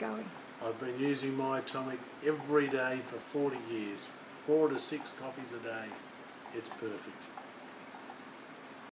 going. I've been using my atomic every day for 40 years. Four to six coffees a day. It's perfect.